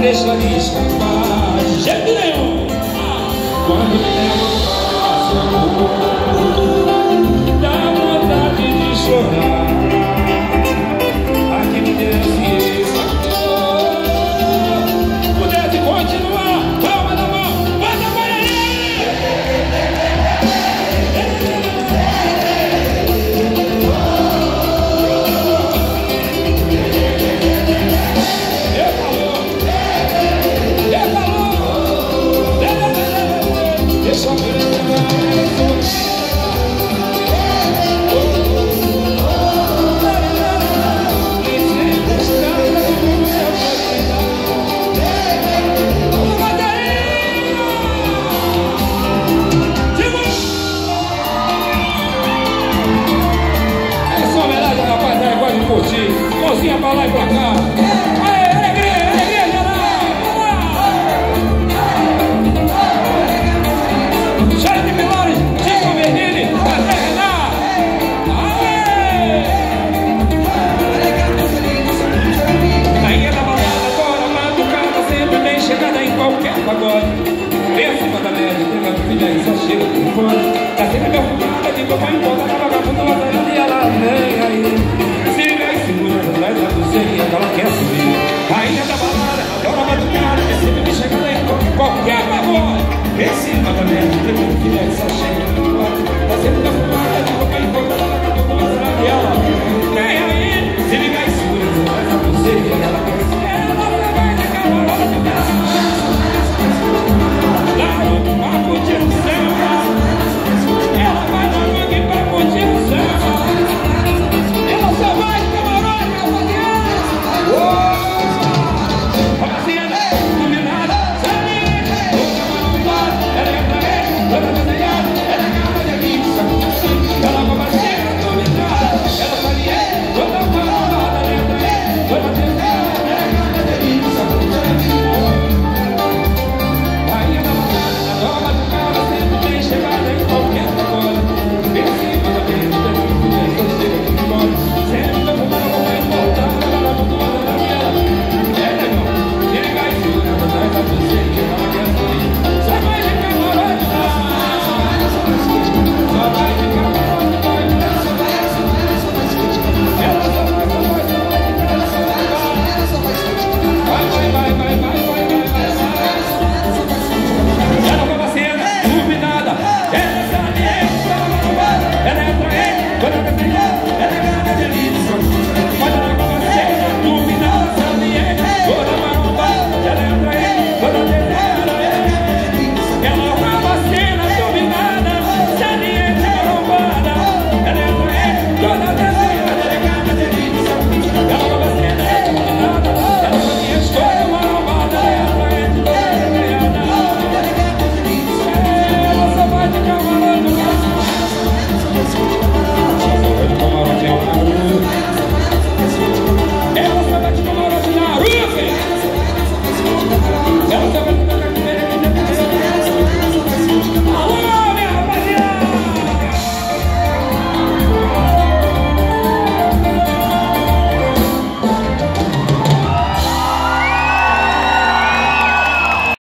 deixa de escapar de jeito nenhum. Quando lembro o dá vontade de chorar. Mãozinha pra lá e pra cá. Aê, alegria, alegria de milagres, Chico Bernini, até Renan. Aê! Rainha da balada, agora, madrugada, sempre bem chegada em qualquer pagode. Da média, tem uma filha aí, só chega por fora. Tá sempre perfumada de roupa embora. Yes. When I did